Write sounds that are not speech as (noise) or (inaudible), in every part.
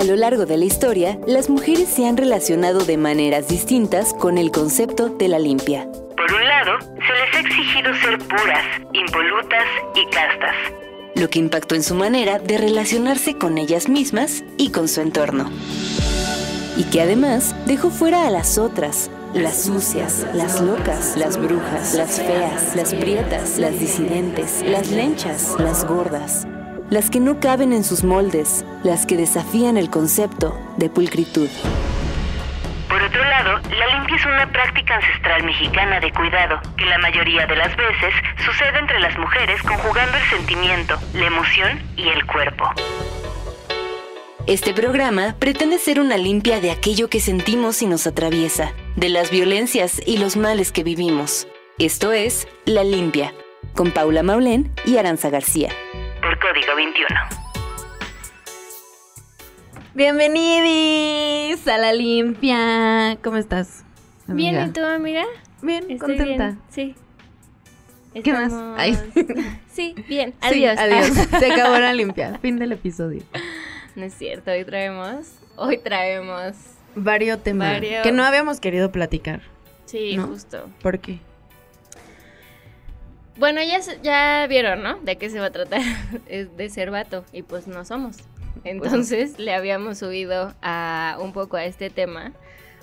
A lo largo de la historia, las mujeres se han relacionado de maneras distintas con el concepto de la limpia. Por un lado, se les ha exigido ser puras, impolutas y castas. Lo que impactó en su manera de relacionarse con ellas mismas y con su entorno. Y que además dejó fuera a las otras, las sucias, las locas, las brujas, las feas, las prietas, las disidentes, las lenchas, las gordas, las que no caben en sus moldes, las que desafían el concepto de pulcritud. Por otro lado, la limpia es una práctica ancestral mexicana de cuidado que la mayoría de las veces sucede entre las mujeres conjugando el sentimiento, la emoción y el cuerpo. Este programa pretende ser una limpia de aquello que sentimos y nos atraviesa, de las violencias y los males que vivimos. Esto es La Limpia, con Paula Maulén y Aranza García. Código 21. Bienvenidos a La Limpia. ¿Cómo estás? Bien? ¿y tú, amiga? Bien, Estoy contenta. bien, sí. ¿Qué más? Ay. (laughs) Sí, bien. Sí, Adiós. adiós. (laughs) Se acabó la limpia. Fin del episodio. no es cierto, hoy traemos. Hoy traemos. Varios temas Vario. que no habíamos querido platicar. Sí, ¿No? justo. ¿Por qué? Bueno, ya, ya vieron, ¿no? De qué se va a tratar. (laughs) Es de ser vato. Y pues no somos. Entonces le habíamos subido a un poco a este tema.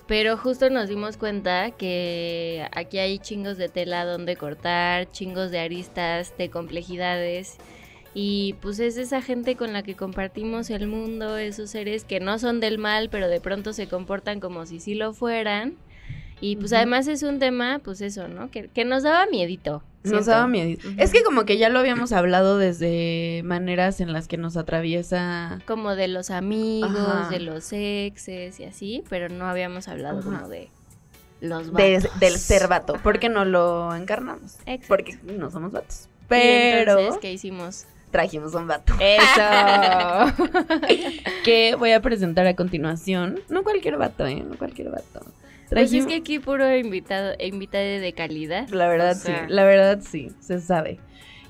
Pero justo nos dimos cuenta que aquí hay chingos de tela donde cortar, chingos de aristas, de complejidades. Y pues es esa gente con la que compartimos el mundo, esos seres que no son del mal, pero de pronto se comportan como si sí lo fueran. Y pues además es un tema, pues eso, ¿no? Que, que nos daba miedito. Nos daba miedo. Ujú. Es que como que ya lo habíamos hablado desde maneras en las que nos atraviesa. Como de los amigos, Ajá. de los exes y así, pero no habíamos hablado Ajá. como de los de- vatos. del ser vato. Porque no lo encarnamos. Exacto. Porque no somos vatos. Y Pero entonces, ¿qué hicimos? trajimos un vato. Eso. (laughs) que voy a presentar a continuación. No cualquier vato, ¿eh? No cualquier vato. Pues es que aquí puro invitado, invitado de calidad. La verdad O sea, sí, la verdad sí, se sabe.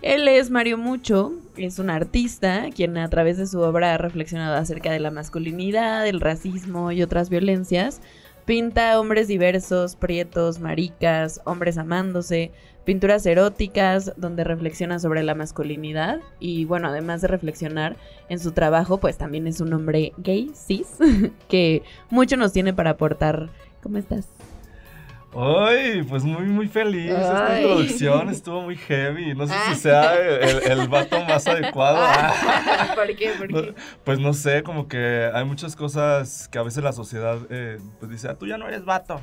Él es Mario Mucho, es un artista quien a través de su obra ha reflexionado acerca de la masculinidad, el racismo y otras violencias. Pinta hombres diversos, prietos, maricas, hombres amándose, pinturas eróticas donde reflexiona sobre la masculinidad y bueno, además de reflexionar en su trabajo, pues también es un hombre gay, cis, (laughs) que mucho nos tiene para aportar. ¿Cómo estás? Ay, pues muy, muy feliz. Esta introducción estuvo muy heavy. No sé Ah. si sea el, el vato más (laughs) adecuado. Ah. (laughs) ¿Por qué? ¿Por No, pues no sé, como que hay muchas cosas que a veces la sociedad eh, pues dice, ah, tú ya no eres vato.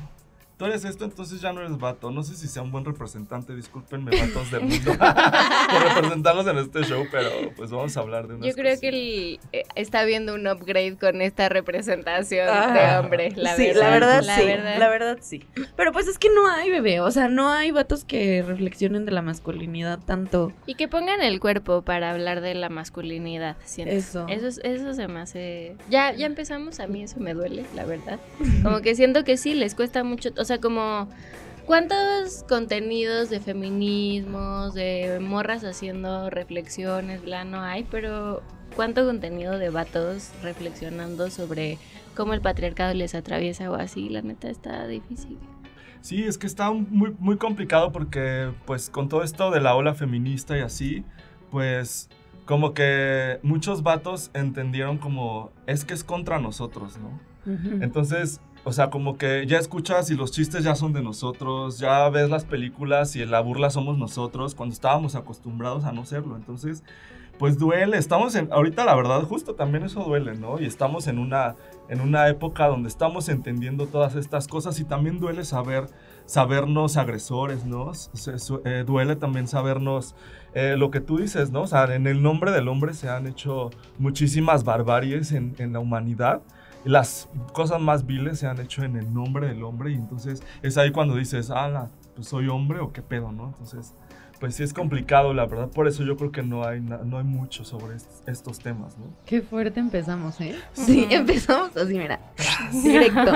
Tú eres esto, entonces ya no eres vato. No sé si sea un buen representante, discúlpenme, vatos del mundo, (laughs) por representarnos en este show, pero pues vamos a hablar de unas Yo creo cosas. que él eh, está viendo un upgrade con esta representación Ah. de hombre, la sí, verdad. la verdad La sí, verdad. la verdad sí. Pero pues es que no hay, bebé, o sea, no hay vatos que reflexionen de la masculinidad tanto. Y que pongan el cuerpo para hablar de la masculinidad. siento. Eso. Eso, es- eso se me hace... Ya, ya empezamos, a mí eso me duele, la verdad. Como que siento que sí, les cuesta mucho, o sea, como... ¿Cuántos contenidos de feminismos, de morras haciendo reflexiones, bla, no hay? Pero ¿cuánto contenido de vatos reflexionando sobre cómo el patriarcado les atraviesa o así? La neta está difícil. Sí, es que está muy, muy complicado porque, pues, con todo esto de la ola feminista y así, pues, como que muchos vatos entendieron como, es que es contra nosotros, ¿no? Entonces, o sea, como que ya escuchas y los chistes ya son de nosotros, ya ves las películas y la burla somos nosotros, cuando estábamos acostumbrados a no serlo. Entonces, pues duele, estamos en, ahorita la verdad, justo también eso duele, ¿no? Y estamos en una, en una época donde estamos entendiendo todas estas cosas y también duele saber, sabernos agresores, ¿no? Eh, duele también sabernos eh, lo que tú dices, ¿no? O sea, en el nombre del hombre se han hecho muchísimas barbaries en, en la humanidad las cosas más viles se han hecho en el nombre del hombre y entonces es ahí cuando dices, ah, pues soy hombre o qué pedo, ¿no? Entonces, pues sí es complicado, la verdad, por eso yo creo que no hay, no hay mucho sobre est- estos temas, ¿no? Qué fuerte empezamos, ¿eh? Sí, empezamos así, mira, (laughs) directo.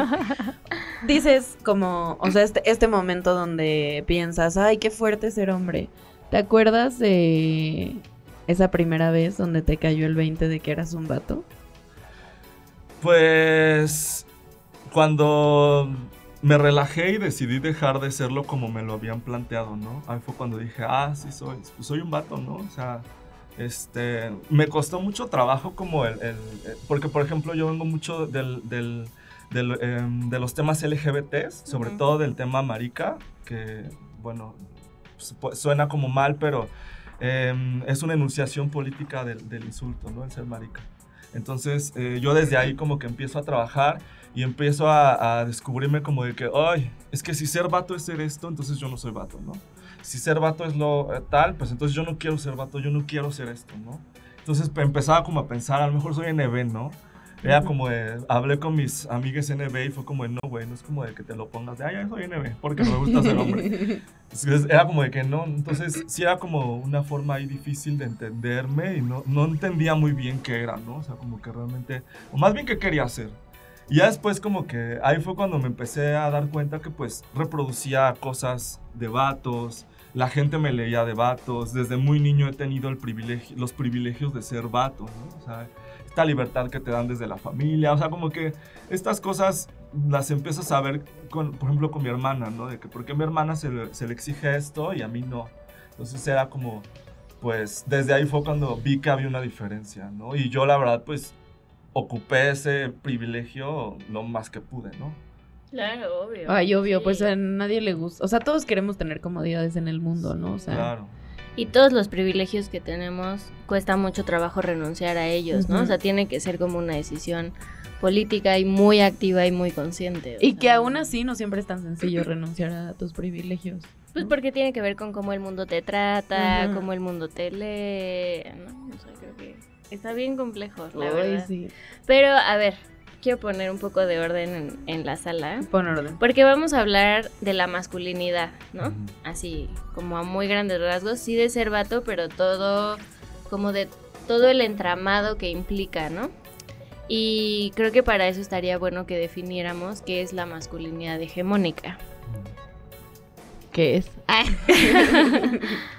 Dices como, o sea, este, este momento donde piensas, ay, qué fuerte ser hombre. ¿Te acuerdas de esa primera vez donde te cayó el 20 de que eras un vato? Pues cuando me relajé y decidí dejar de serlo como me lo habían planteado, ¿no? Ahí fue cuando dije, ah, sí soy, pues soy un vato, ¿no? O sea, este, me costó mucho trabajo como el, el- el- porque por ejemplo yo vengo mucho del, del- del, em, de los temas LGBTs, sobre todo del tema marica, que bueno, su- pu- suena como mal, pero em, es una enunciación política del, del insulto, ¿no? El ser marica. Entonces eh, yo desde ahí como que empiezo a trabajar y empiezo a, a descubrirme como de que, ay, es que si ser vato es ser esto, entonces yo no soy vato, ¿no? Si ser vato es lo eh, tal, pues entonces yo no quiero ser vato, yo no quiero ser esto, ¿no? Entonces pe- empezaba como a pensar, a lo mejor soy NB, ¿no? Era como de, hablé con mis amigas NB y fue como de, no, güey, no es como de que te lo pongas de, ay, ya soy NB, porque me gusta ser hombre. (laughs) Entonces, era como de que no, entonces sí era como una forma ahí difícil de entenderme y no, no entendía muy bien qué era, ¿no? O sea, como que realmente, o más bien qué quería hacer. Y ya después como que ahí fue cuando me empecé a dar cuenta que pues reproducía cosas de vatos, la gente me leía de vatos, desde muy niño he tenido el privilegio, los privilegios de ser vato, ¿no? O sea, esta libertad que te dan desde la familia, o sea, como que estas cosas las empiezas a ver, con, por ejemplo, con mi hermana, ¿no? De que por qué a mi hermana se le, se le exige esto y a mí no. Entonces era como, pues desde ahí fue cuando vi que había una diferencia, ¿no? Y yo la verdad, pues ocupé ese privilegio lo más que pude, ¿no? Claro, obvio. Ay, obvio, Sí. pues a nadie le gusta. O sea, todos queremos tener comodidades en el mundo, ¿no? O sea, Claro. Y todos los privilegios que tenemos cuesta mucho trabajo renunciar a ellos, ¿no? O sea, tiene que ser como una decisión política y muy activa y muy consciente. y sea, que aún así no siempre es tan sencillo renunciar a tus privilegios. Pues porque tiene que ver con cómo el mundo te trata, cómo el mundo te lee, ¿no? O sea, creo que está bien complejo, la Ay, verdad. sí. Pero, a ver, quiero poner un poco de orden en, en la sala. Pon orden. Porque vamos a hablar de la masculinidad, ¿no? Así, como a muy grandes rasgos, sí de ser vato, pero todo, como de todo el entramado que implica, ¿no? Y creo que para eso estaría bueno que definiéramos qué es la masculinidad hegemónica. ¿Qué es? (laughs)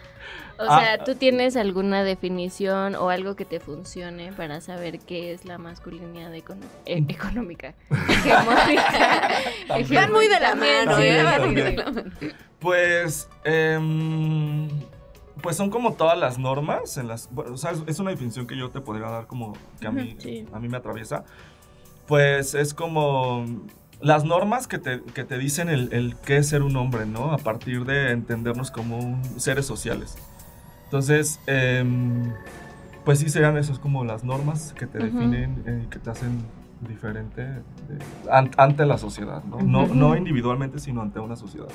O Ah. sea, ¿tú tienes alguna definición o algo que te funcione para saber qué es la masculinidad econo- e- económica? (laughs) Van muy de la mano, ¿eh? Van también. muy de la mano. Pues, em, pues son como todas las normas, en las, bueno, o sea, es- una definición que yo te podría dar como que a mí, sí. a mí me atraviesa. Pues es como las normas que te, que te dicen el, el qué es ser un hombre, ¿no? A partir de entendernos como un- seres sociales. Entonces, em, pues sí serían esos como las normas que te definen eh, y que te hacen diferente de- an- ante la sociedad, ¿no? No, no individualmente, sino ante una sociedad.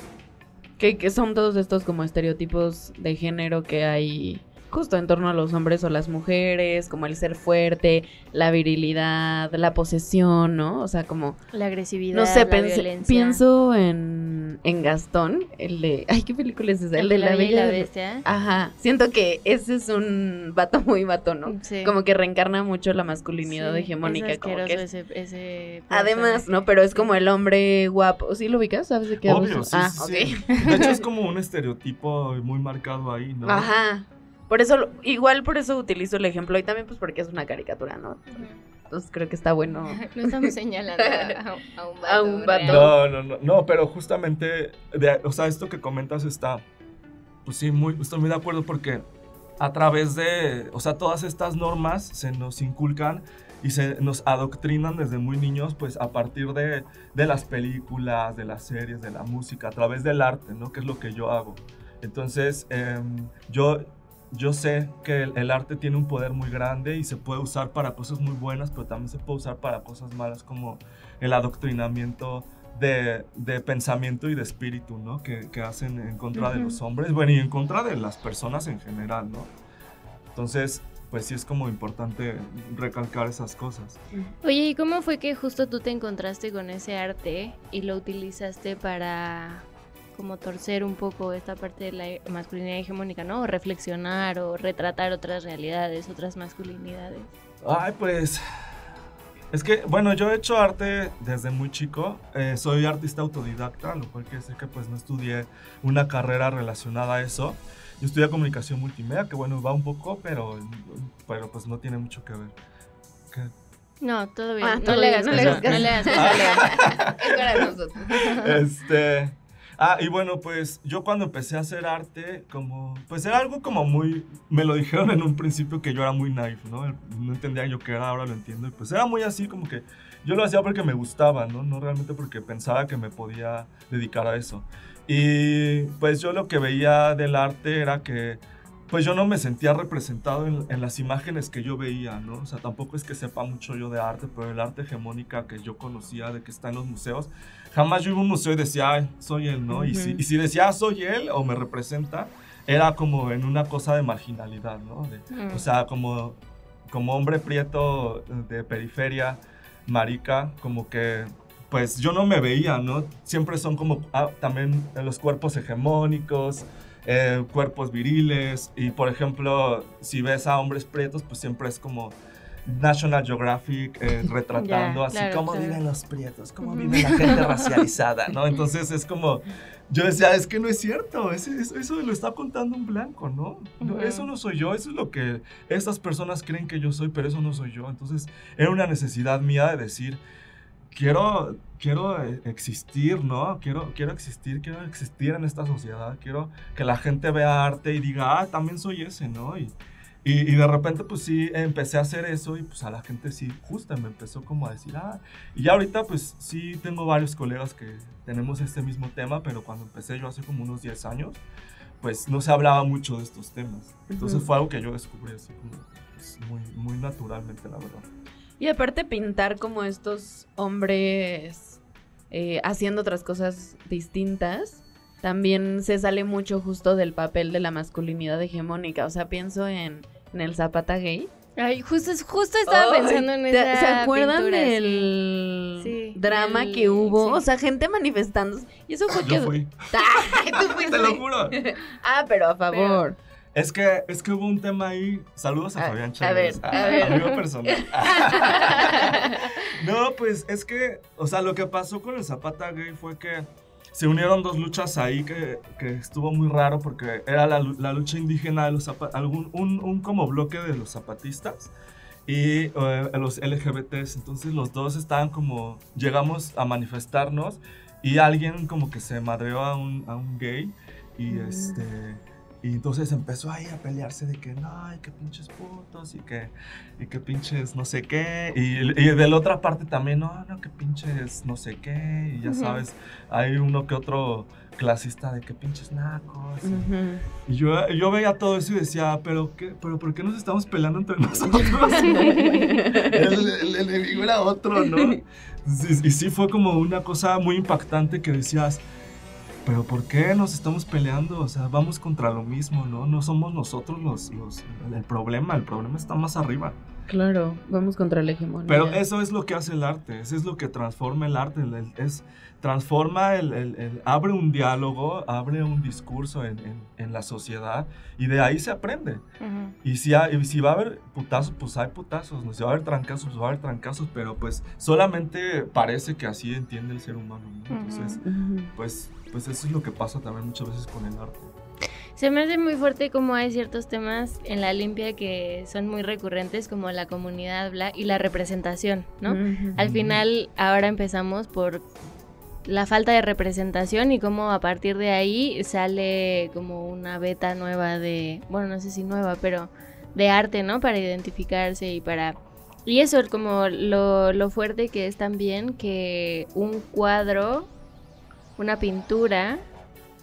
Que, que son todos estos como estereotipos de género que hay justo en torno a los hombres o las mujeres, como el ser fuerte, la virilidad, la posesión, ¿no? O sea, como, La agresividad, no sé, la violencia. pienso en, en Gastón, el de, (laughs) ay, ¿qué película es esa? El de la, Bella y la Bella. Bestia. Ajá, siento que ese es un vato muy vato, ¿no? Sí. Como que reencarna mucho la masculinidad Sí, hegemónica. es como que es- asqueroso ese, ese Además. ¿no? Pero es como el hombre guapo. ¿Sí lo ubicas? ¿Sabes de qué? Obvio, sí, ah. (laughs) De hecho, es como un estereotipo muy marcado ahí, ¿no? Ajá. Por eso, igual por eso utilizo el ejemplo y también pues porque es una caricatura, ¿no? Entonces creo que está bueno. (laughs) No estamos señalando a, a un (laughs) vato. A un vato. real. No, no, no, no, pero justamente, de- o sea, esto que comentas está, pues sí, muy, estoy muy de acuerdo porque a través de, o sea, todas estas normas se nos inculcan y se nos adoctrinan desde muy niños, pues a partir de, de las películas, de las series, de la música, a través del arte, ¿no? Que es lo que yo hago. Entonces, em, yo, yo sé que el, el arte tiene un poder muy grande y se puede usar para cosas muy buenas, pero también se puede usar para cosas malas como el adoctrinamiento de, de pensamiento y de espíritu, ¿no? Que, que hacen en contra de los hombres, bueno, y en contra de las personas en general, ¿no? Entonces, pues sí es como importante recalcar esas cosas. Oye, ¿y cómo fue que justo tú te encontraste con ese arte y lo utilizaste para como torcer un poco esta parte de la masculinidad hegemónica, ¿no? O reflexionar o retratar otras realidades, otras masculinidades. Ay, pues. Es que, bueno, yo he hecho arte desde muy chico. Eh, soy artista autodidacta, lo cual quiere decir que pues no estudié una carrera relacionada a eso. Yo estudié comunicación multimedia, que bueno, va un poco, pero, pero pues no tiene mucho que ver. ¿Qué? No, todo bien. Ah, no, todo le bien, hagas no le hagas no le hagas. (laughs) Es para nosotros. Este. Ah, y bueno, pues yo cuando empecé a hacer arte, como, pues era algo como muy, me lo dijeron en un principio que yo era muy naive, ¿no? No entendía yo qué era, ahora lo entiendo. Y pues era muy así como que yo lo hacía porque me gustaba, ¿no? No realmente porque pensaba que me podía dedicar a eso. Y pues yo lo que veía del arte era que pues yo no me sentía representado en, en, las imágenes que yo veía, ¿no? O sea, tampoco es que sepa mucho yo de arte, pero el arte hegemónica que yo conocía, de que está en los museos, jamás yo iba a un museo y decía, Ay, soy él, ¿no? Uh -huh. y, si, y si decía, soy él o me representa, era como en una cosa de marginalidad, ¿no? De, uh -huh. O sea, como, como hombre prieto de periferia, marica, como que pues yo no me veía, ¿no? Siempre son como ah, también los cuerpos hegemónicos, eh, cuerpos viriles y por ejemplo si ves a hombres prietos pues siempre es como National Geographic eh, (laughs) retratando así claro, cómo viven los prietos, cómo vive la gente (laughs) racializada, ¿no? Entonces es como, yo decía, es que no es cierto, es- es- eso lo está contando un blanco, ¿no? Eso no soy yo, eso es lo que estas personas creen que yo soy, pero eso no soy yo. Entonces era una necesidad mía de decir, quiero, quiero eh, existir, ¿no? Quiero, quiero existir, quiero existir en esta sociedad, quiero que la gente vea arte y diga, ah, también soy ese, ¿no? Y, y, y de repente, pues sí, empecé a hacer eso y pues a la gente sí, justo me empezó como a decir, ah, y ya ahorita pues sí tengo varios colegas que tenemos este mismo tema, pero cuando empecé yo hace como unos 10 años, pues no se hablaba mucho de estos temas. Entonces Ujú. fue algo que yo descubrí así como pues, muy, muy naturalmente, la verdad. Y aparte pintar como estos hombres eh, haciendo otras cosas distintas, también se sale mucho justo del papel de la masculinidad hegemónica. O sea, pienso en, en el Zapata gay. Ay, justo, justo estaba pensando en ¿te- esa ¿Se acuerdan pintura, del Sí, drama que hubo? sí. O sea, gente manifestándose. Y eso fue que... Yo fui, ¡Ay, (laughs) tú fuiste! (laughs) te lo juro. Ah, pero a favor. Es que, es que hubo un tema ahí. Saludos a, A- Fabián a Chávez. ver, a ver. Amigo personal. (laughs) no, pues es que, o sea, lo que pasó con el Zapata Gay fue que se unieron dos luchas ahí que, que estuvo muy raro porque era la, lu- la lucha indígena de los algún un, un como bloque de los zapatistas y eh, los LGBTs. Entonces los dos estaban como, llegamos a manifestarnos y alguien como que se madreó a un, a un gay y Mm. este... Y entonces empezó ahí a pelearse de que no, ay, que pinches putos y que, y que pinches no sé qué. Y, y de la otra parte también, no, no, que pinches no sé qué. Y ya sabes, hay uno que otro clasista de que pinches nacos. y-. Y yo, yo veía todo eso y decía, ¿pero qué? ¿Pero por qué nos estamos peleando entre nosotros? (laughs) el, enemigo era otro, ¿no? Y sí fue como una cosa muy impactante que decías, ¿pero por qué nos estamos peleando? O sea, vamos contra lo mismo, ¿no? No somos nosotros los, los el problema, el problema está más arriba. Claro, vamos contra la hegemonía. Pero eso es lo que hace el arte, eso es lo que transforma el arte, el- el- es, transforma, el, el- el- abre un diálogo, abre un discurso en, en- en la sociedad y de ahí se aprende. Ujú. Y si, hay- y si va a haber putazos, pues hay putazos, ¿no? si va a haber trancazos, pues va a haber trancazos, pero pues solamente parece que así entiende el ser humano, ¿no? Entonces, Ujú. pues, pues eso es lo que pasa también muchas veces con el arte. Se me hace muy fuerte como hay ciertos temas en la limpia que son muy recurrentes, como la comunidad bla y la representación, ¿no? Al final, ahora empezamos por la falta de representación y cómo a partir de ahí sale como una beta nueva de, bueno, no sé si nueva, pero de arte, ¿no? Para identificarse y para... Y eso es como lo, lo fuerte que es también que un cuadro, una pintura,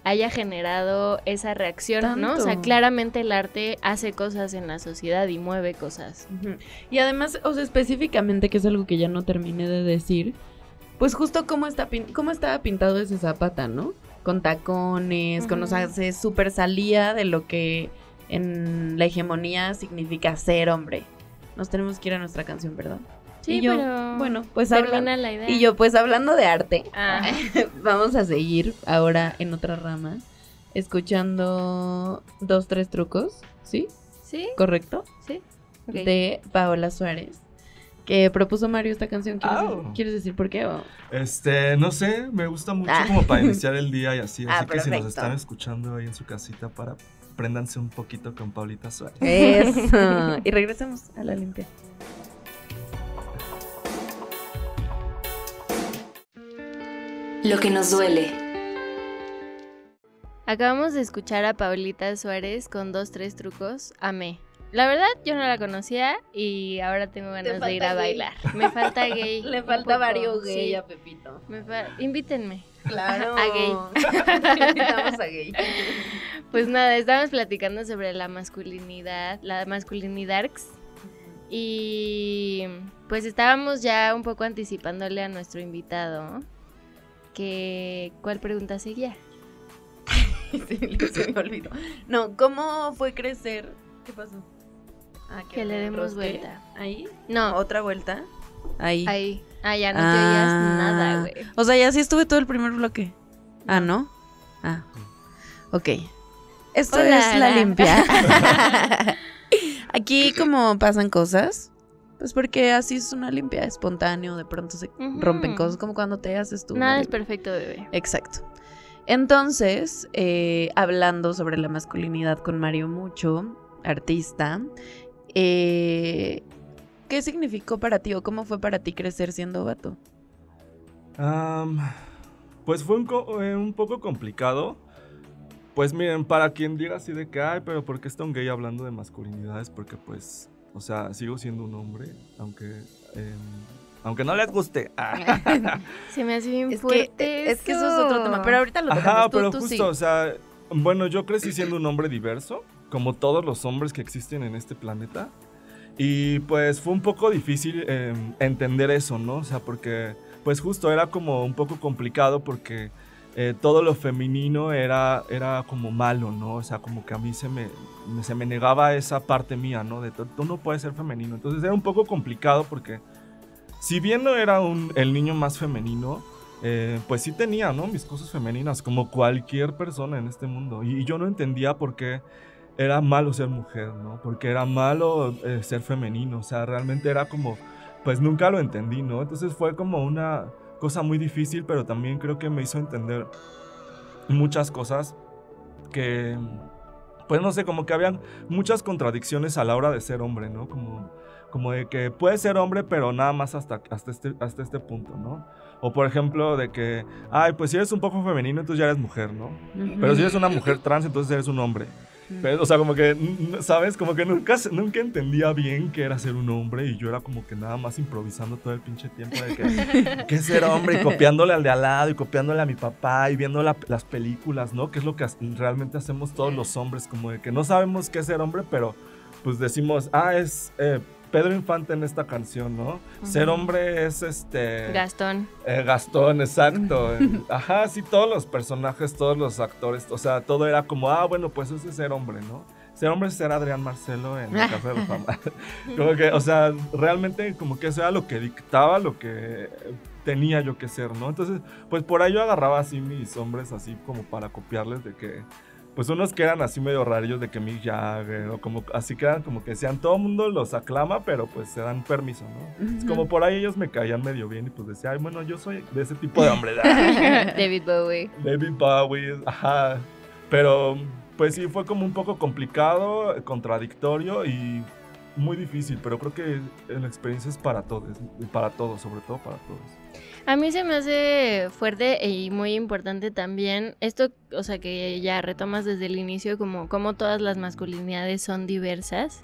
haya generado esa reacción, ¿no? O sea, claramente el arte hace cosas en la sociedad y mueve cosas. Y además, o sea, específicamente, que es algo que ya no terminé de decir, pues justo cómo, está pin- cómo estaba pintado ese zapata, ¿no? Con tacones, con, o sea, se super salía de lo que en la hegemonía significa ser hombre. Nos tenemos que ir a nuestra canción, ¿verdad? Sí, Y yo, pero bueno, pues habla- termina la idea. Y yo, pues hablando de arte, Ah. (laughs) vamos a seguir ahora en otra rama, escuchando dos, tres trucos, ¿sí? ¿Sí? ¿Correcto? Sí. De Paola Suárez, que propuso Mario esta canción. ¿Quieres, Au. ¿quieres decir por qué? o? Este, no sé, me gusta mucho Ah. como para iniciar el día y así. (laughs) Ah, así que si nos están escuchando ahí en su casita, para préndanse un poquito con Paulita Suárez. Eso. (laughs) y regresemos a la limpia. Lo que nos duele. Acabamos de escuchar a Paulita Suárez con dos, tres trucos. Amé. La verdad, yo no la conocía y ahora tengo ganas de ir a gay. bailar. Me falta (laughs) gay. Le falta varios sí. gay a Pepito. Me fa- Invítenme. Claro. (laughs) A gay. (laughs) Invitamos a gay. Pues nada, estábamos platicando sobre la masculinidad, la masculinidad y pues estábamos ya un poco anticipándole a nuestro invitado que cuál pregunta seguía. (laughs) Sí, se me olvidó. No, ¿cómo fue crecer? ¿Qué pasó? Ah, Que le demos vuelta. ¿Ahí? No, ¿Otra vuelta? Ahí. ahí. Ah, ya no te Ah. oías nada, güey. O sea, ya sí estuve todo el primer bloque. Ah, ¿no? Ah. Ok. Esto Hola, es la limpia. (laughs) (laughs) Aquí como pasan cosas, pues porque así es una limpia, espontáneo, de pronto se rompen cosas, como cuando te haces tú. Nada es perfecto, bebé. Exacto. Entonces, eh, hablando sobre la masculinidad con Mario Mucho, artista, eh, ¿qué significó para ti o cómo fue para ti crecer siendo vato? Pues fue un, eh, un poco complicado. Pues miren, para quien diga así de que, ay, pero ¿por qué está un gay hablando de masculinidades? Porque pues, o sea, sigo siendo un hombre, aunque, em, aunque no les guste. (laughs) Se me hace bien Es que, fuerte es que eso es otro tema, pero ahorita lo tocamos. Ajá, tú, pero tú justo, sí. o sea, bueno, yo crecí siendo un hombre diverso, como todos los hombres que existen en este planeta. Y pues fue un poco difícil eh, entender eso, ¿no? O sea, porque pues justo era como un poco complicado porque eh, todo lo femenino era, era como malo, ¿no? O sea, como que a mí se me, se me negaba esa parte mía, ¿no? De tú no puedes ser femenino. Entonces era un poco complicado porque si bien no era un, el niño más femenino, eh, pues sí tenía, ¿no? Mis cosas femeninas, como cualquier persona en este mundo. Y, y yo no entendía por qué era malo ser mujer, ¿no? Porque era malo eh, ser femenino. O sea, realmente era como, pues nunca lo entendí, ¿no? Entonces fue como una cosa muy difícil, pero también creo que me hizo entender muchas cosas que, pues no sé, como que habían muchas contradicciones a la hora de ser hombre, ¿no? Como, como de que puedes ser hombre, pero nada más hasta, hasta, este, hasta este punto, ¿no? O por ejemplo, de que, ay, pues si eres un poco femenino, entonces ya eres mujer, ¿no? Pero si eres una mujer trans, entonces eres un hombre. Pero, o sea, como que, ¿sabes? Como que nunca, nunca entendía bien qué era ser un hombre y yo era como que nada más improvisando todo el pinche tiempo de que, (laughs) ¿qué es ser hombre? Y copiándole al de al lado y copiándole a mi papá y viendo la- las películas, ¿no? Que es lo que realmente hacemos todos los hombres, como de que no sabemos qué es ser hombre, pero pues decimos, ah, es eh, Pedro Infante en esta canción, ¿no? Ser hombre es este... Gastón. Eh, Gastón, exacto. (laughs) Ajá, sí, todos los personajes, todos los actores, o sea, todo era como, ah, bueno, pues eso es ser hombre, ¿no? Ser hombre es ser Adrián Marcelo en el Café de la Fama. (laughs) como que, o sea, realmente como que eso era lo que dictaba, lo que tenía yo que ser, ¿no? Entonces, pues por ahí yo agarraba así mis hombres así como para copiarles de que, pues unos que eran así medio rarillos de que Mick Jagger o como, así que eran como que decían, todo el mundo los aclama, pero pues se dan permiso, ¿no? Es como por ahí ellos me caían medio bien y pues decía, ay, bueno, yo soy de ese tipo de hombre. (laughs) David Bowie. David Bowie, ajá. Pero pues sí, fue como un poco complicado, contradictorio y muy difícil, pero creo que la experiencia es para todos, para todos, sobre todo para todos. A mí se me hace fuerte y muy importante también esto, o sea, que ya retomas desde el inicio, como, como todas las masculinidades son diversas.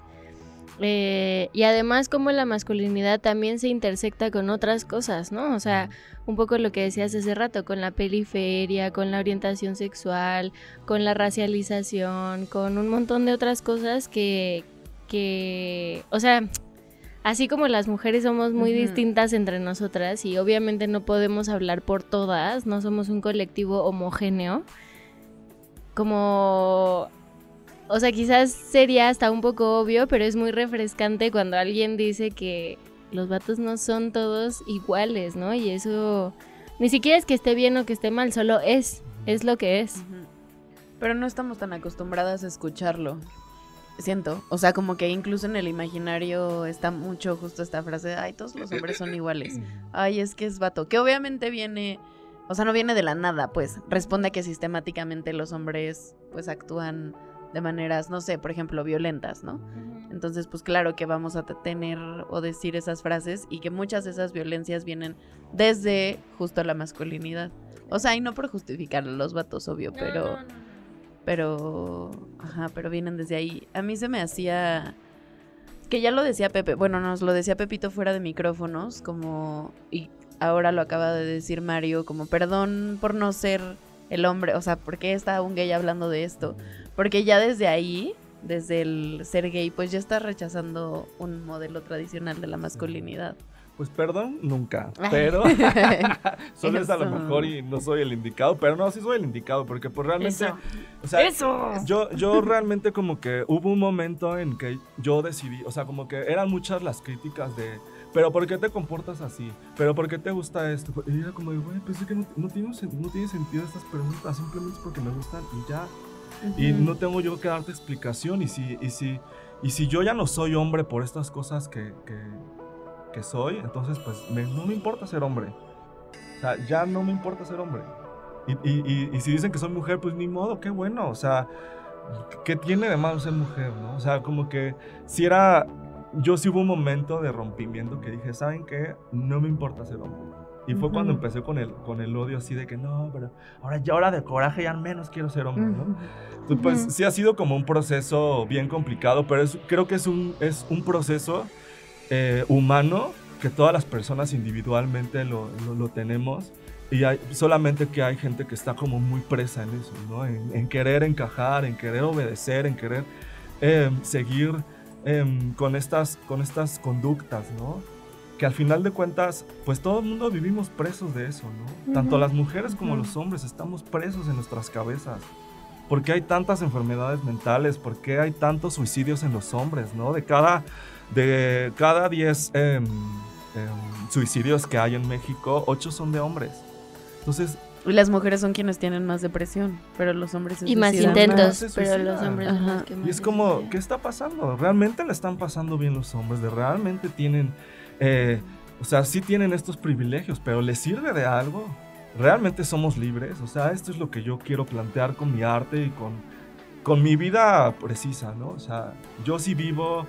Eh, y además como la masculinidad también se intersecta con otras cosas, ¿no? O sea, un poco lo que decías hace rato, con la periferia, con la orientación sexual, con la racialización, con un montón de otras cosas que, que o sea, así como las mujeres somos muy distintas entre nosotras y obviamente no podemos hablar por todas, no somos un colectivo homogéneo, como... O sea, quizás sería hasta un poco obvio, pero es muy refrescante cuando alguien dice que los vatos no son todos iguales, ¿no? Y eso ni siquiera es que esté bien o que esté mal, solo es, es lo que es. Pero no estamos tan acostumbradas a escucharlo. Siento. O sea, como que incluso en el imaginario está mucho justo esta frase de, ay, todos los hombres son iguales. Ay, es que es vato. Que obviamente viene, o sea, no viene de la nada, pues. Responde a que sistemáticamente los hombres, pues, actúan de maneras, no sé, por ejemplo, violentas, ¿no? Entonces, pues claro que vamos a tener o decir esas frases y que muchas de esas violencias vienen desde justo la masculinidad. O sea, y no por justificar a los vatos, obvio, pero... Pero... Ajá, pero vienen desde ahí. A mí se me hacía... Que ya lo decía Pepe, bueno, nos lo decía Pepito fuera de micrófonos, como... Y ahora lo acaba de decir Mario, como perdón por no ser el hombre, o sea, ¿por qué está un gay hablando de esto? Porque ya desde ahí, desde el ser gay, pues ya está rechazando un modelo tradicional de la masculinidad. Pues perdón, nunca. Pero (laughs) (laughs) solo es a lo mejor y no soy el indicado. Pero no, sí soy el indicado. Porque pues realmente. Eso. O sea, ¡Eso! Yo, yo realmente como que hubo un momento en que yo decidí. O sea, como que eran muchas las críticas de. Pero ¿por qué te comportas así? ¿Pero por qué te gusta esto? Y era como, güey, es que no, no, tiene, no tiene sentido estas preguntas. Simplemente es porque me gustan y ya. Y no tengo yo que darte explicación. Y si, y si, y si yo ya no soy hombre por estas cosas que, que, que soy, entonces pues me- no me importa ser hombre. O sea, ya no me importa ser hombre. Y, y, y, y si dicen que soy mujer, pues ni modo, qué bueno. O sea, ¿qué tiene de malo ser mujer, no? O sea, como que si era... Yo sí hubo un momento de rompimiento que dije, ¿saben qué? No me importa ser hombre. Y fue cuando Ujú. empecé con el, con el odio así de que no, pero ahora ya hora de coraje ya al menos quiero ser hombre, ¿no? Entonces, pues Ujú. sí ha sido como un proceso bien complicado, pero es, creo que es un, es un proceso eh, humano que todas las personas individualmente lo, lo- lo tenemos. Y hay, solamente que hay gente que está como muy presa en eso, ¿no? En, en querer encajar, en querer obedecer, en querer em, seguir em, con, estas, con estas conductas, ¿no? Que al final de cuentas, pues todo el mundo vivimos presos de eso, ¿no? Tanto las mujeres como los hombres estamos presos en nuestras cabezas. ¿Por qué hay tantas enfermedades mentales? ¿Por qué hay tantos suicidios en los hombres, no? De cada, de cada 10 em, em, suicidios que hay en México, 8 son de hombres. Entonces, Y las mujeres son quienes tienen más depresión, pero los hombres se Y más intentos, se pero los hombres más que y es como, ¿qué está pasando? ¿Realmente le están pasando bien los hombres? ¿De realmente tienen, eh, o sea, sí tienen estos privilegios, pero ¿les sirve de algo? ¿Realmente somos libres? O sea, esto es lo que yo quiero plantear con mi arte y con, con mi vida precisa, ¿no? O sea, yo sí vivo,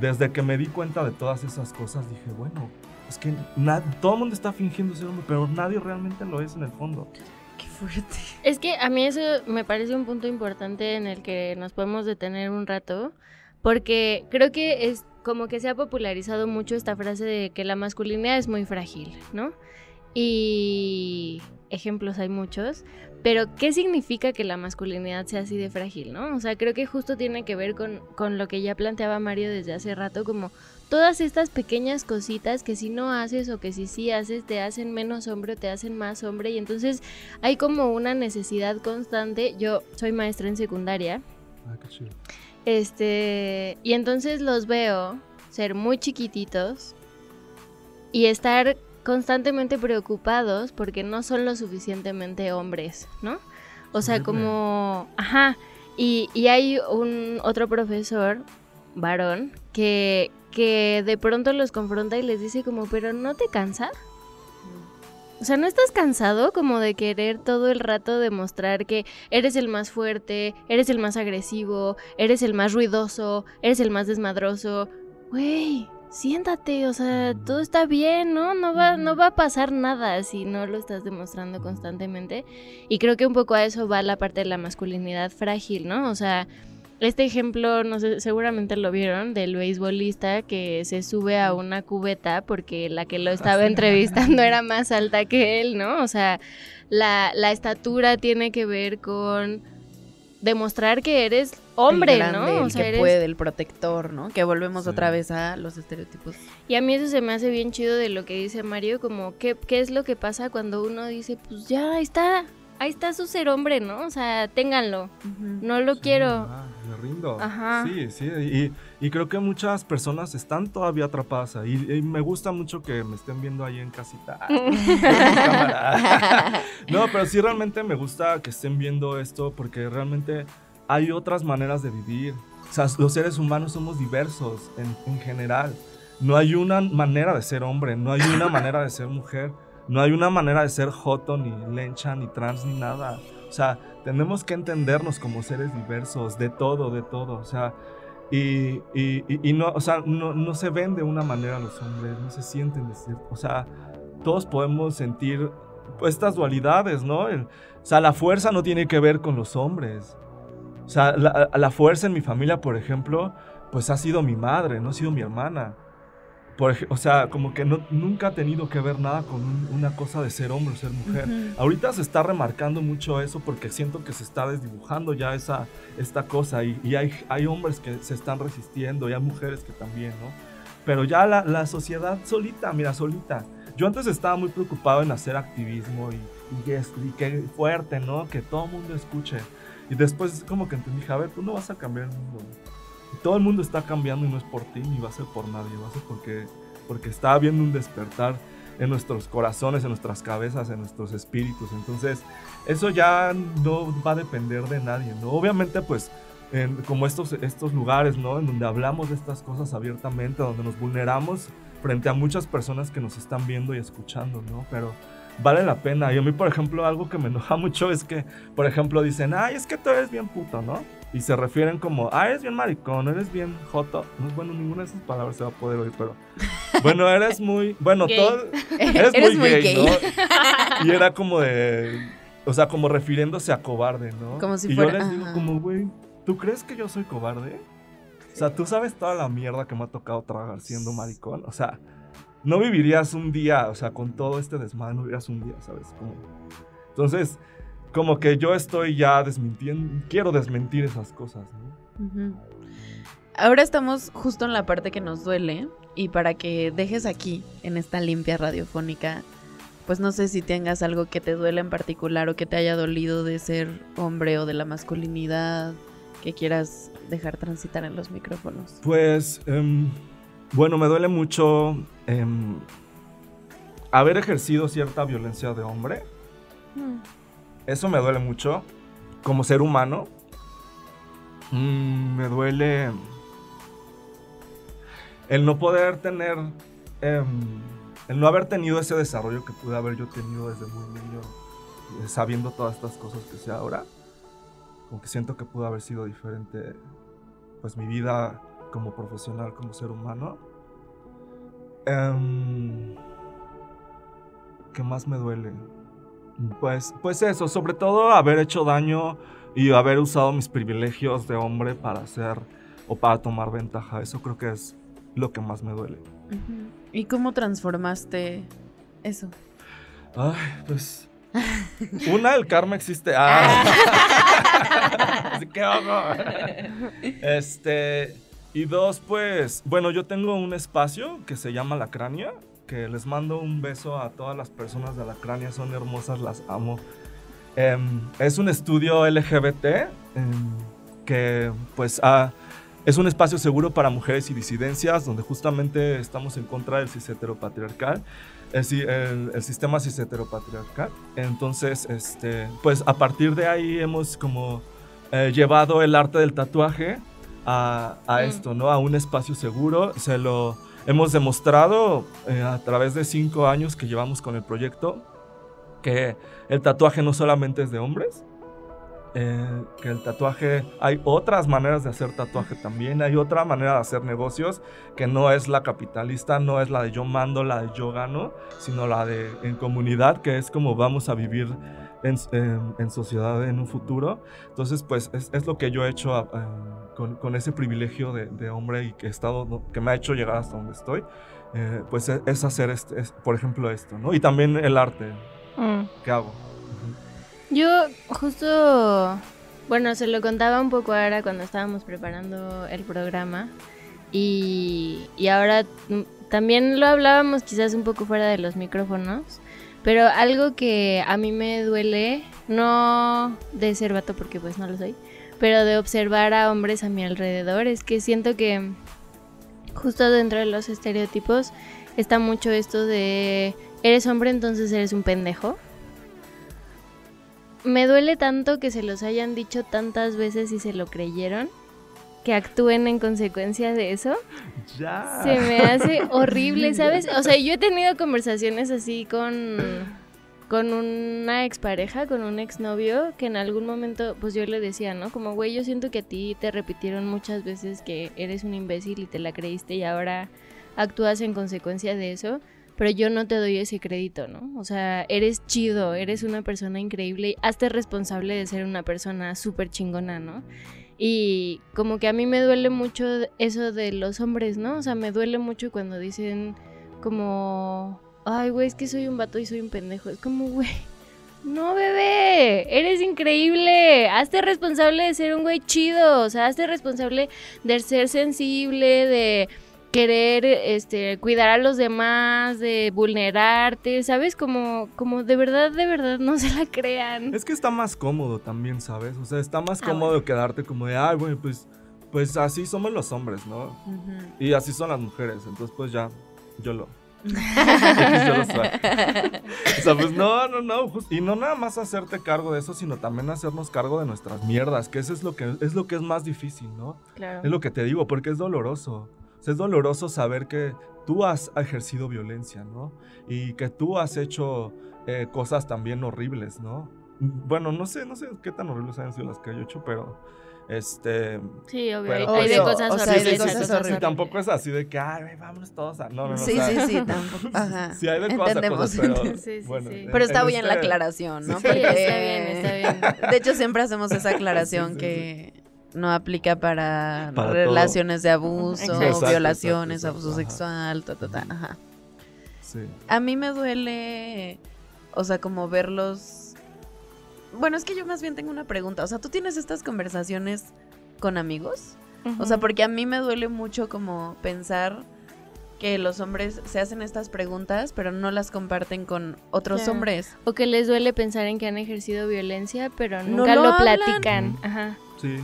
desde que me di cuenta de todas esas cosas, dije, bueno, es que todo el mundo está fingiendo ser hombre, pero nadie realmente lo es en el fondo. Qué fuerte. Es que a mí eso me parece un punto importante en el que nos podemos detener un rato, porque creo que es como que se ha popularizado mucho esta frase de que la masculinidad es muy frágil, ¿no? Y ejemplos hay muchos, pero ¿qué significa que la masculinidad sea así de frágil, no? O sea, creo que justo tiene que ver con, con lo que ya planteaba Mario desde hace rato, como todas estas pequeñas cositas que si no haces o que si sí haces te hacen menos hombre o te hacen más hombre y entonces hay como una necesidad constante. Yo soy maestra en secundaria, Ah, qué chido. este, y entonces los veo ser muy chiquititos y estar constantemente preocupados porque no son lo suficientemente hombres, ¿no? O sea, como, ajá, y, y hay un otro profesor, varón, que, que de pronto los confronta y les dice como, pero ¿no te cansa? O sea, ¿no estás cansado como de querer todo el rato demostrar que eres el más fuerte, eres el más agresivo, eres el más ruidoso, eres el más desmadroso? Güey, siéntate, o sea, todo está bien, ¿no? No va, no va a pasar nada si no lo estás demostrando constantemente. Y creo que un poco a eso va la parte de la masculinidad frágil, ¿no? O sea, este ejemplo, no sé, seguramente lo vieron, del beisbolista que se sube a una cubeta porque la que lo (laughs) estaba entrevistando era (laughs) más alta que él, ¿no? O sea, la, la estatura tiene que ver con demostrar que eres hombre, el grande, ¿no? El O sea, que eres- puede, el protector, ¿no? Que volvemos Sí. otra vez a los estereotipos. Y a mí eso se me hace bien chido de lo que dice Mario, como qué, qué es lo que pasa cuando uno dice, pues ya, ahí está, ahí está su ser hombre, ¿no? O sea, ténganlo, no lo Sí, quiero. ah, me rindo. Ajá. Sí, sí. Y, y creo que muchas personas están todavía atrapadas ahí. Y me gusta mucho que me estén viendo ahí en casita. (laughs) (laughs) No, pero sí realmente me gusta que estén viendo esto porque realmente hay otras maneras de vivir. O sea, los seres humanos somos diversos en, en general. No hay una manera de ser hombre, no hay una (laughs) manera de ser mujer, no hay una manera de ser joto, ni lencha, ni trans, ni nada. O sea, tenemos que entendernos como seres diversos, de todo, de todo. O sea, y, y, no, o sea, no, no, se ven de una manera los hombres, no se sienten de cierto. O sea, todos podemos sentir pues, estas dualidades, ¿no? o sea, la fuerza no tiene que ver con los hombres. O sea, la, la fuerza en mi familia, por ejemplo, pues ha sido mi madre, no ha sido mi hermana o sea, como que no, nunca ha tenido que ver nada con una cosa de ser hombre o ser mujer. Ahorita se está remarcando mucho eso porque siento que se está desdibujando ya esa, esta cosa y, y hay, hay, hombres que se están resistiendo y hay mujeres que también, ¿no? Pero ya la, la, sociedad solita, mira, solita. Yo antes estaba muy preocupado en hacer activismo y, y, y que fuerte, ¿no? Que todo el mundo escuche. Y después como que entendí, a ver, tú no vas a cambiar el mundo todo el mundo está cambiando y no es por ti ni va a ser por nadie, va a ser porque, porque está habiendo un despertar en nuestros corazones, en nuestras cabezas, en nuestros espíritus. Entonces, eso ya no va a depender de nadie, ¿no? Obviamente, pues, en, como estos, estos lugares, ¿no? En donde hablamos de estas cosas abiertamente, donde nos vulneramos frente a muchas personas que nos están viendo y escuchando, ¿no? Pero vale la pena. Y a mí, por ejemplo, algo que me enoja (laughs) mucho es que, por ejemplo, dicen, ay, es que tú eres bien puto, ¿no? Y se refieren como, ah, eres bien maricón, eres bien joto. No es bueno, ninguna de esas palabras se va a poder oír, pero. (laughs) Bueno, eres muy. Bueno, todo. (laughs) Eres, muy, gay, ¿no? Y era como de. O sea, como refiriéndose a cobarde, ¿no? Como si y fuera. yo les digo, como, güey, ¿tú crees que yo soy cobarde? O sea, tú sabes toda la mierda que me ha tocado tragar siendo maricón. O sea, no vivirías un día, o sea, con todo este desmadre, no vivirías un día, ¿sabes? Como... Entonces, como que yo estoy ya desmintiendo, quiero desmentir esas cosas, ¿no? Ahora estamos justo en la parte que nos duele y para que dejes aquí, en esta limpia radiofónica, pues no sé si tengas algo que te duele en particular o que te haya dolido de ser hombre o de la masculinidad que quieras dejar transitar en los micrófonos. Pues... Em, bueno, me duele mucho em, haber ejercido cierta violencia de hombre. Hmm. Eso me duele mucho. Como ser humano. Mm, me duele el no poder tener, em, el no haber tenido ese desarrollo que pude haber yo tenido desde muy niño, eh, sabiendo todas estas cosas que sé ahora. Como que siento que pudo haber sido diferente, pues mi vida como profesional, como ser humano. Em, ¿Qué más me duele? Pues, pues eso, sobre todo haber hecho daño y haber usado mis privilegios de hombre para hacer o para tomar ventaja. Eso creo que es lo que más me duele. ¿Y cómo transformaste eso? Ay, pues. Una, el karma existe. Ah. (laughs) (laughs) Así que ojo. Este. Y dos, pues, bueno, yo tengo un espacio que se llama La Crania, que les mando un beso a todas las personas de La Crania, son hermosas, las amo. Em, es un estudio LGBT em, que, pues, es un espacio seguro para mujeres y disidencias, donde justamente estamos en contra del cis heteropatriarcal. El, sistema cis heteropatriarcal. Entonces, este, pues a partir de ahí hemos como eh, llevado el arte del tatuaje a, mm. esto, ¿no? A un espacio seguro. Se lo hemos demostrado eh, a través de cinco años que llevamos con el proyecto que el tatuaje no solamente es de hombres, eh, que el tatuaje, hay otras maneras de hacer tatuaje también, hay otra manera de hacer negocios que no es la capitalista, no es la de yo mando, la de yo gano, sino la de en comunidad, que es como vamos a vivir en, sociedad en un futuro. Entonces, pues es, lo que yo he hecho con, ese privilegio de, hombre y que, he estado, que me ha hecho llegar hasta donde estoy. Eh, pues es, hacer, este, por ejemplo, esto, ¿no? Y también el arte mm. que hago. Yo justo, bueno, se lo contaba un poco ahora cuando estábamos preparando el programa y, y ahora mm, también lo hablábamos quizás un poco fuera de los micrófonos pero algo que a mí me duele, no de ser vato porque pues no lo soy, pero de observar a hombres a mi alrededor, es que siento que justo dentro de los estereotipos está mucho esto de eres hombre entonces eres un pendejo. Me duele tanto que se los hayan dicho tantas veces y se lo creyeron que actúen en consecuencia de eso. Ya. Se me hace horrible, (laughs) ¿sabes? O sea, yo he tenido conversaciones así con, con una expareja, con un exnovio, que en algún momento, pues yo le decía, ¿no? Como, güey, yo siento que a ti te repitieron muchas veces que eres un imbécil y te la creíste y ahora actúas en consecuencia de eso, pero yo no te doy ese crédito, ¿no? O sea, eres chido, eres una persona increíble y hazte responsable de ser una persona súper chingona, ¿no? Y como que a mí me duele mucho eso de los hombres, ¿no? O sea, me duele mucho cuando dicen como, ay, güey, es que soy un vato y soy un pendejo. Es como, güey, (laughs) no, bebé, eres increíble. Hazte responsable de ser un güey chido. O sea, hazte responsable de ser sensible, de querer este cuidar a los demás, de vulnerarte, ¿sabes? Como como de verdad, de verdad no se la crean. Es que está más cómodo también, ¿sabes? O sea, está más Ah, cómodo quedarte como de, ay, bueno, pues pues así somos los hombres, ¿no? Y así son las mujeres, entonces pues ya yo lo. (laughs) O sea, pues no, no, no, just- y no nada más hacerte cargo de eso, sino también hacernos cargo de nuestras mierdas, que eso es lo que es lo que es más difícil, ¿no? Claro. Es lo que te digo, porque es doloroso. O sea, es doloroso saber que tú has ejercido violencia, ¿no? Y que tú has hecho eh, cosas también horribles, ¿no? Bueno, no sé, no sé qué tan horribles han sido las que yo he hecho, pero este... Sí, obvio. Pero, hay, de cosas o sea, horribles. hay de hay cosas cosas horribles. Y tampoco es así de que, ay, vámonos todos a... No, no, no. Sí, o sea, sí, sí, tampoco. (laughs) Ajá. Sí hay de cosas Entendemos. cosas, pero... Sí, sí, bueno, sí. Pero está en bien la este- aclaración, ¿no? Sí, está bien, está bien. De hecho, siempre hacemos esa (laughs) aclaración Sí, sí, que no aplica para, Para relaciones de abuso, Exacto. Violaciones, exacto, abuso exacto, sexual, ta, ta, ta, ajá. Sí. A mí me duele, o sea, como verlos... Bueno, es que yo más bien tengo una pregunta. O sea, ¿tú tienes estas conversaciones con amigos? O sea, porque a mí me duele mucho como pensar que los hombres se hacen estas preguntas, pero no las comparten con otros Claro. hombres. O que les duele pensar en que han ejercido violencia, pero No nunca lo platican. Ajá. Sí.